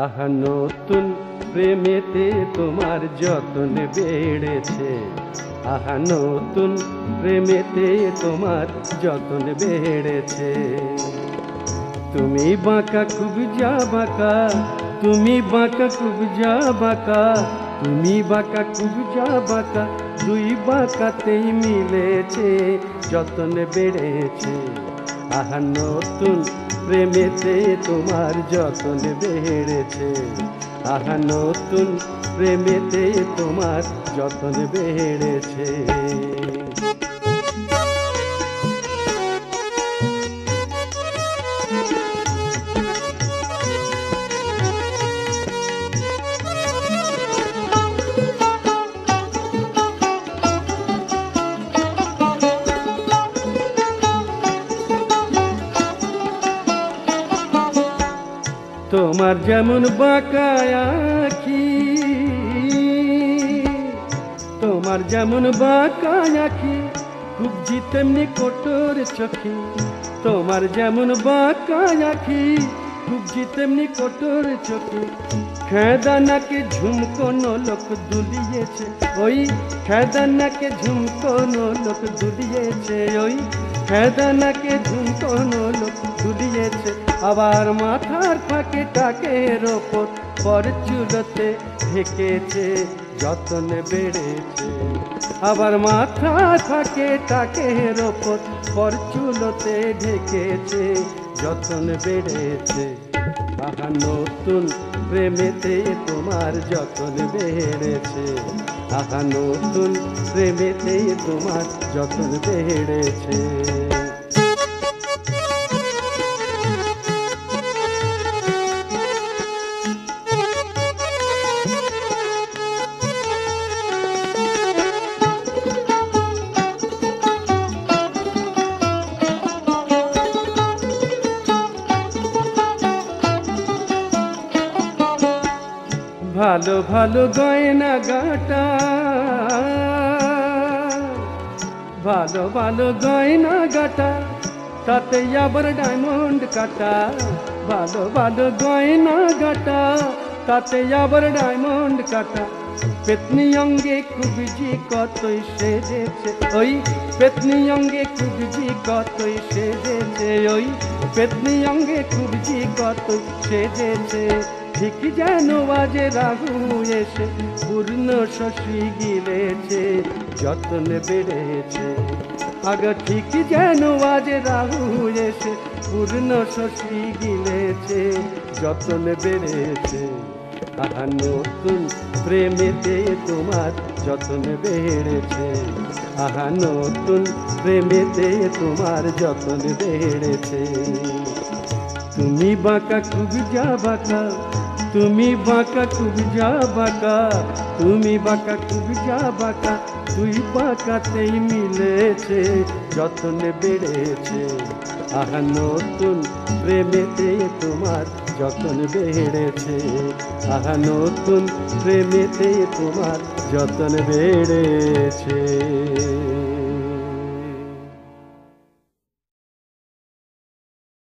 আহা, নতুন প্রেমেতে তোমার যতন বেড়েছে। আহা, নতুন প্রেমেতে তোমার যতন বেড়েছে। তুমি বাঁকা, খুব যা বাঁকা। তুমি বাঁকা, খুব যা বাঁকা। তুমি বাঁকা, খুব যা বাঁকা। দুই বাঁকাতেই মিলেছে, যতন বেড়েছে। আহা নতুন প্রেমেতে তোমার যতন বেড়েছে আহা নতুন প্রেমেতে তোমার যতন বেড়েছে। তোমার যেমন বাঁকায় আখি, তোমার যেমন বাঁকায় আখি, খুব জি তেমনি কঠোর চোখে। তোমার যেমন বাঁকায় আখি, খুব জি তেমনি কঠোর চোখে। খেদানাকে ঝুমকোনো লোক দুলিয়েছে, ওই খেদানাকে ঝুমকোনো লোক দুলিয়েছে, ওই খেদানাকে ঝুমকোনো লোক দুলিয়েছে। আবার মাথার ফাঁকে টাকের ওপর পর চুলতে ঢেকেছে, যত্ন বেড়েছে। আবার মাথার ফাঁকে টাকের ওপর পর চুলতে ঢেকেছে, যত্ন বেড়েছে। আহা নতুন প্রেমেতে তোমার যতন বেড়েছে। আহা নতুন প্রেমেতে তোমার যতন বেড়েছে। ভালো ভালো গয়না গাটা। ভালো ভালো গয়না গাটা, তাতে আবার ডায়মন্ড কাটা। ভালো ভালো গয়না গাটা, তাতে আবার ডায়মন্ড কাটা। পেতনি অঙ্গে কুবজি কতই সেজেছে, ওই পেতনি অঙ্গে কুবজি কতই সেজেছে, ওই পেতনি অঙ্গে কুবজি কতই সেজেছে। ঠিক যেন বাজে রাহু এসে পূর্ণ শশী গিলেছে, যত্ন বেড়েছে। আগে ঠিক যেন বাজে রাহু এসে পূর্ণ শশী গিলেছে, যত্ন বেড়েছে। আহা নতুন প্রেমেতে তোমার যত্ন বেড়েছে। আহা নতুন প্রেমেতে তোমার যত্ন বেড়েছে। তুমি বাঁকা খুব যা বাঁকা তুমি বাঁকা যা বাঁকা। তুমি বাঁকা যা বাঁকা। দুই বাঁকাতেই মিলেছে, যত্ন বেড়েছে। আহা, নতুন প্রেমেতে তোমার যতন বেড়েছে। আহা, নতুন প্রেমেতে তোমার যতন বেড়েছে।